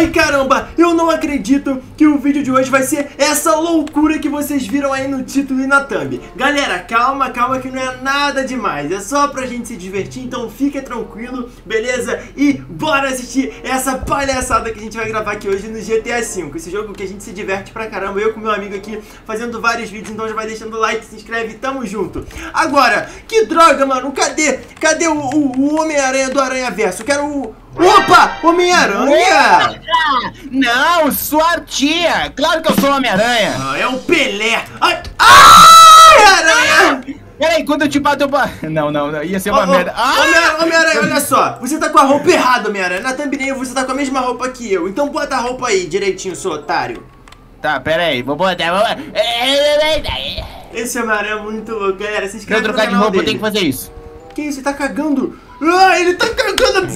Ai, caramba, eu não acredito que o vídeo de hoje vai ser essa loucura que vocês viram aí no título e na thumb. Galera, calma, calma que não é nada demais, é só pra gente se divertir, então fica tranquilo, beleza? E bora assistir essa palhaçada que a gente vai gravar aqui hoje no GTA V, esse jogo que a gente se diverte pra caramba, eu com meu amigo aqui fazendo vários vídeos, então já vai deixando o like, se inscreve, tamo junto. Agora, que droga, mano, cadê? Cadê o, o, o Homem-Aranha do Aranha Verso? Quero o... Opa! Homem-Aranha! Não, sua tia! Claro que eu sou Homem-Aranha! Ah, é o Pelé! Ai, ai aranha! Peraí, quando eu te bato, eu... Não, não, não, ia ser uma ô, merda. Ah! Homem-Aranha, olha só, você tá com a roupa errada, Homem-Aranha. Na thumbnail você tá com a mesma roupa que eu. Então bota a roupa aí direitinho, seu otário. Tá, peraí, vou botar, vou. Esse Homem-Aranha é muito louco, galera. Se Pra eu inscreve no trocar de canal roupa, eu dele. tenho que fazer isso. Que isso, ele tá cagando? Ah, ele tá cagando!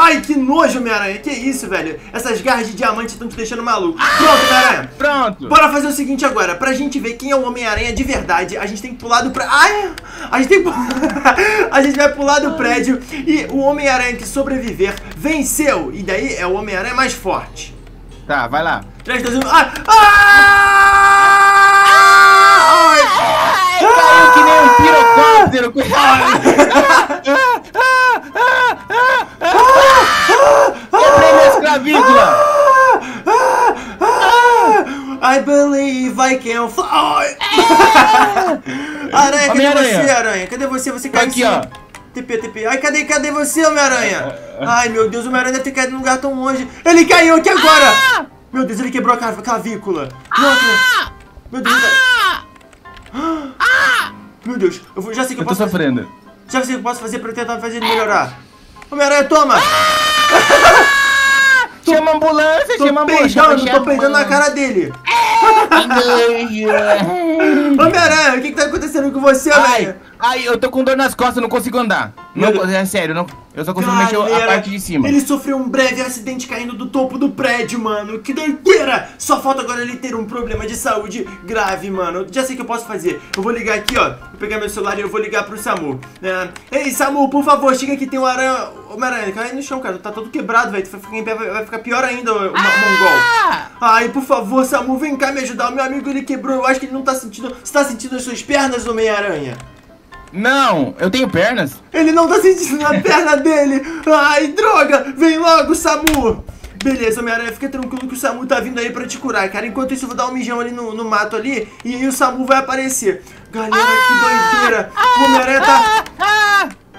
Ai, que nojo, Homem-Aranha. Que isso, velho? Essas garras de diamante estão te deixando maluco. Pronto, Homem-Aranha. Pronto! Bora fazer o seguinte agora, pra gente ver quem é o Homem-Aranha de verdade, a gente tem que pular do prédio. Ai! A gente tem que. a gente vai pular do prédio e o Homem-Aranha que sobreviver venceu. E daí é o Homem-Aranha mais forte. Tá, vai lá. 3, 2, 1. Ai! Ai! Ai, caiu que nem um pirocóptero! Quebrei minha escravícula! I believe I can fly! Aranha, cadê você, Aranha? Cadê você? Você caiu Aqui, ó. TP, TP. Ai, cadê, cadê você, Homem-Aranha? Ai, meu Deus, o Homem-Aranha deve ter caído num lugar tão longe. Ele caiu aqui agora! Meu Deus, ele quebrou a clavícula. Não, não. Meu Deus, ele- Meu Deus, eu vou- já sei o que eu Eu tô posso fazer. sofrendo. Já sei o que eu posso fazer pra tentar fazer ele melhorar. Homem-Aranha, toma! Chama a ambulância, Tô chama a ambulância. peidando, tô peidando na cara dele. Homem-Aranha, o que que tá acontecendo com você, Ai, ai, eu tô com dor nas costas, não consigo andar. Não, Meu é sério, não, eu só consigo mexer a Galera, parte de cima. Ele sofreu um breve acidente caindo do topo do prédio, mano. Que doideira! Só falta agora ele ter um problema de saúde grave, mano. Já sei o que eu posso fazer. Eu vou ligar aqui, ó. Vou pegar meu celular e eu vou ligar pro Samu. É, Ei, Samu, por favor, chega aqui, tem um aranha. Homem-Aranha, cai no chão, cara. Tá todo quebrado, velho. Tu vai ficar em pé, vai vai ficar pior ainda, o ma- mongol. Ah! Ai, por favor, Samu, vem cá me ajudar. O meu amigo ele quebrou. Eu acho que ele não tá sentindo. Você tá sentindo as suas pernas, Homem-Aranha? Não, eu tenho pernas. Ele não tá sentindo na perna dele! Ai, droga! Vem logo, Samu! Beleza, Homem-Aranha, fica tranquilo que o Samu tá vindo aí pra te curar, cara. Enquanto isso, eu vou dar um mijão ali no, no mato ali e aí o Samu vai aparecer. Galera, que doideira! O Homem-Aranha tá. Ah!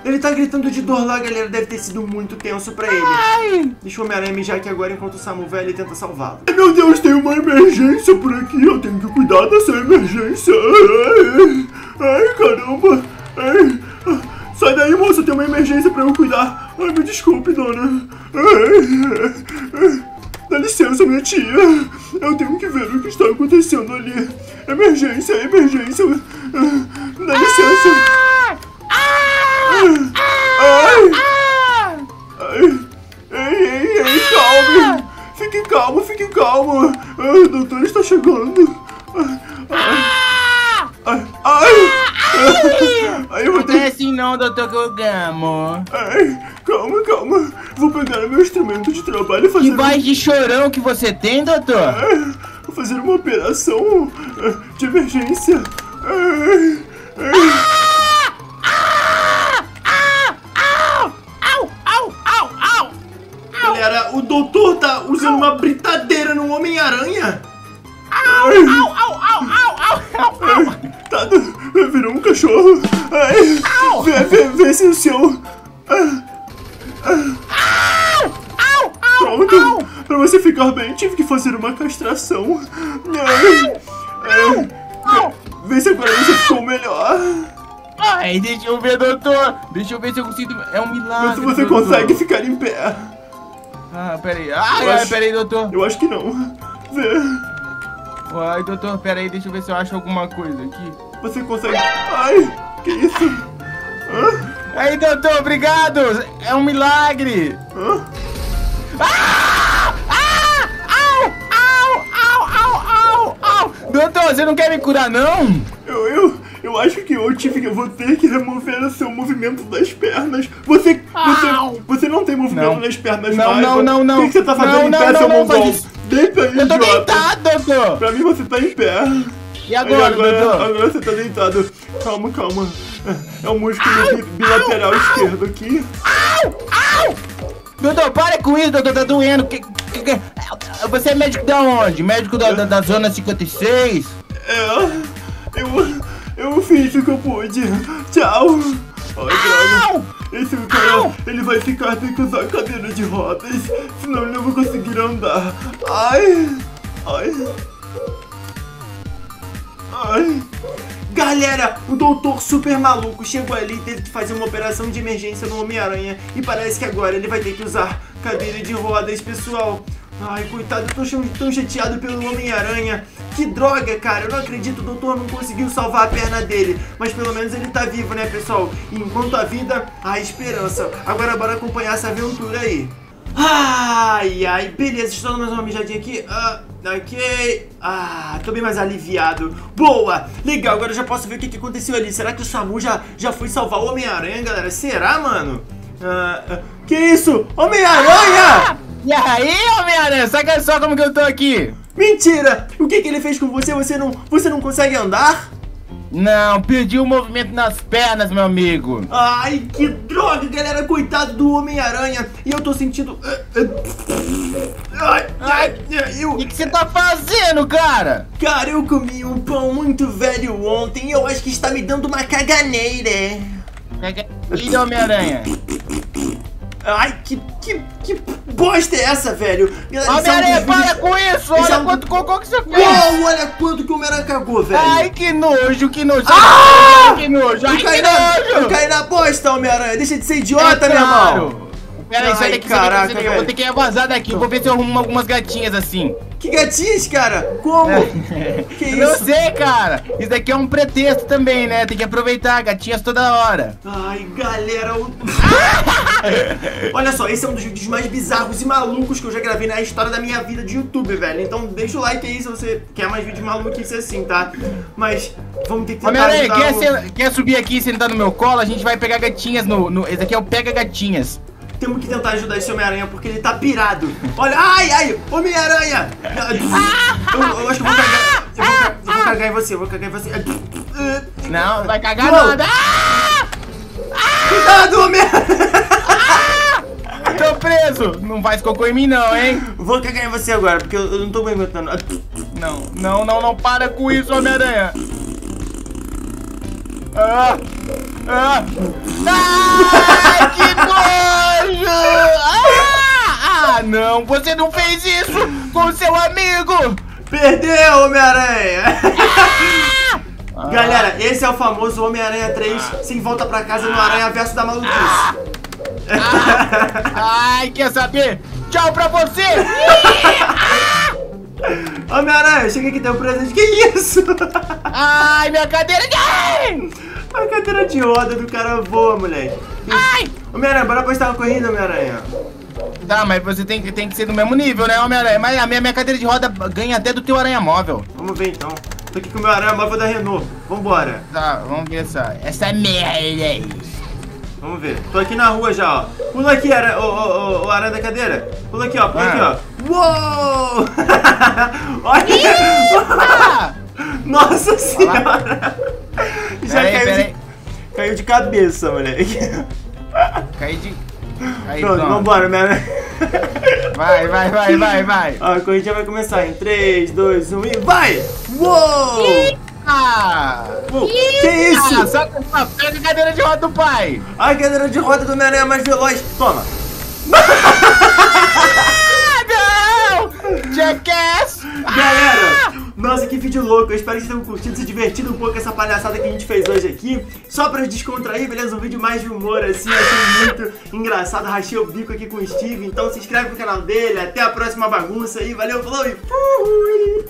Ele tá gritando de dor lá, galera. Deve ter sido muito tenso pra ele. Ai! Deixa o Homem-Aranha mijar aqui agora enquanto o Samu vai ali tenta salvá-lo. Meu Deus, tem uma emergência por aqui. Eu tenho que cuidar dessa emergência. Ai, ai caramba. Ai, sai daí, moça. Tem uma emergência pra eu cuidar. Ai, me desculpe, dona. Dá licença, minha tia. Eu tenho que ver o que está acontecendo ali. Emergência, emergência. Dá licença. Ah, o doutor está chegando! Ai, ai, ai, ai, eu vou Não é ter... assim não, doutor Kogamo. Ai, calma, calma! Vou pegar meu instrumento de trabalho e Que fazer... um- voz de chorão que você tem, doutor? Ai, Vou fazer uma operação ah, de emergência! Ai, ai. Au, cachorro. Ai, Au! vê, vê, vê se o seu. Ah, Au, au, pronto. Pra você ficar bem, tive que fazer uma castração. Ai, ai, au! vê se agora você ficou melhor. Ai, deixa eu ver, doutor. Deixa eu ver se eu consigo. É um milagre. Mas se você doutor. consegue ficar em pé. Ah, peraí. Ai, ai, acho- peraí, doutor. Eu acho que não. Vê, Ai, doutor, peraí, deixa eu ver se eu acho alguma coisa aqui. Você consegue. Ai, que isso? Hã? Aí, doutor, obrigado. É um milagre. Hã? Ah! Ah! Au! Au! Au! Au! Au! Doutor, você não quer me curar, não? Eu, eu, eu acho que eu tive que eu vou ter que remover o seu movimento das pernas. Você, Au. você, você não tem movimento Não. nas pernas Não, mais. não, não, não. O que, que você tá fazendo Não, em pé, não, seu não, mongol? Deita aí, Eu tô idiota. deitado, Dodô! Pra mim você tá em pé. E agora, agora, agora você tá deitado. Calma, calma. É o músculo bi- bilateral esquerdo aqui. Dodô, para com isso, Dodô, tá doendo. Que- que- que- Você é médico da onde? Médico da, da, da zona 56? É, eu, eu fiz o que eu pude. Tchau. Ai. Au! Esse cara, ele vai ficar que usar cadeira de rodas, senão ele não vai conseguir andar. Ai, ai, ai. Galera, o doutor super maluco chegou ali e teve que fazer uma operação de emergência no Homem-Aranha e parece que agora ele vai ter que usar cadeira de rodas, pessoal. Ai, coitado, eu tô tão chateado pelo Homem-Aranha. Que droga, cara. Eu não acredito, o doutor não conseguiu salvar a perna dele. Mas pelo menos ele tá vivo, né, pessoal? E enquanto a vida, há esperança. Agora bora acompanhar essa aventura aí. Ai, ai, beleza, estou dando mais uma mijadinha aqui. Ah, ok. Ah, tô bem mais aliviado. Boa, legal, agora eu já posso ver o que, que aconteceu ali. Será que o Samu já, já foi salvar o Homem-Aranha, galera? Será, mano? Ah, ah, que isso? Homem-Aranha! E aí, Homem-Aranha, saca só como que eu tô aqui? Mentira! O que, que ele fez com você? Você não, você não consegue andar? Não, perdi o movimento nas pernas, meu amigo. Ai, que droga, galera! Coitado do Homem-Aranha! E eu tô sentindo. ah, ah, Ai, ai, eu. O que você tá fazendo, cara? Cara, eu comi um pão muito velho ontem e eu acho que está me dando uma caganeira. E Homem-Aranha? Ai, que, que, que bosta é essa, velho? Um Homem-Aranha, para com isso! Olha quanto cocô que você fez! Uou, olha quanto que o Homem-Aranha cagou, velho. Ai, que nojo, que nojo! Ah! Que nojo! Ai, eu, caí que na, nojo! caí na bosta, Homem-Aranha. Deixa de ser idiota, É meu irmão. claro. Pera aí, sai Ai, daqui, sai daqui, sai daqui. Eu vou ter que vazar daqui. Eu vou ver se eu arrumo algumas gatinhas assim. Que gatinhas, cara? Como? Que Eu não isso? sei, cara. Isso daqui é um pretexto também, né? Tem que aproveitar gatinhas toda hora. Ai, galera. o- Olha só, esse é um dos vídeos mais bizarros e malucos que eu já gravei na história da minha vida de YouTube, velho. Então deixa o like aí se você quer mais vídeos malucos assim, tá? Mas vamos ter que tentar ajudar quer, o- ser- quer subir aqui e sentar no meu colo? A gente vai pegar gatinhas no. no esse aqui é o Pega Gatinhas. Temos que tentar ajudar esse Homem-Aranha porque ele tá pirado. Olha, ai, ai, Homem-Aranha! Eu, eu acho que eu vou cagar. Eu vou, ca- eu vou cagar em você, eu vou cagar em você. Não, não vai cagar Uou. nada. Ah! Cuidado, Homem-Aranha! Tô preso. Não faz cocô em mim, não, hein? Vou cagar em você agora porque eu, eu não tô me aguentando. Não, não, não, não para com isso, Homem-Aranha. Ah! Ah! Ai, que nojo! Ah! ah, não, você não fez isso com seu amigo! Perdeu, Homem-Aranha! Galera, esse é o famoso Homem-Aranha 3 sem volta pra casa no Aranha Verso da Maluquice. Ai, quer saber? Tchau pra você! Homem-Aranha, chega aqui, tem um presente. Que isso? Ai, minha cadeira! Ai! A cadeira de roda do cara voa, moleque. Ai! Homem-Aranha, bora postar uma corrida, Homem-Aranha. Tá, mas você tem, que- tem que ser do mesmo nível, né, Homem-Aranha? Mas a minha, minha cadeira de roda ganha até do teu aranha móvel. Vamos ver então. Tô aqui com o meu aranha móvel da Renault. Vambora. Tá, vamos ver essa, essa merda aí. Vamos ver. Tô aqui na rua já, ó. Pula aqui, ara... ô, ô, ô, ô, aranha da cadeira. Pula aqui, ó. Pula aqui, Ah. ó. Uou! Olha! Nossa senhora! Já Peraí, caiu, de... caiu de cabeça, moleque. Caí de... Aí, Pronto, pronto. vambora, minha... Vai, vai, vai, vai, vai. Ó, a corrida vai começar em 3, 2, 1 e vai! Uou! Ah! Uou! Que Ah, isso? só pega a cadeira de roda do pai. A cadeira de roda do Homem-Aranha é mais veloz. Toma! Ah, não! Jackass! Nossa, que vídeo louco. Eu espero que vocês tenham curtido, se divertido um pouco essa palhaçada que a gente fez hoje aqui. Só pra descontrair, beleza? Um vídeo mais de humor, assim. Achei muito engraçado. Rachei o bico aqui com o Steve. Então se inscreve no canal dele. Até a próxima bagunça aí. Valeu, falou e fui!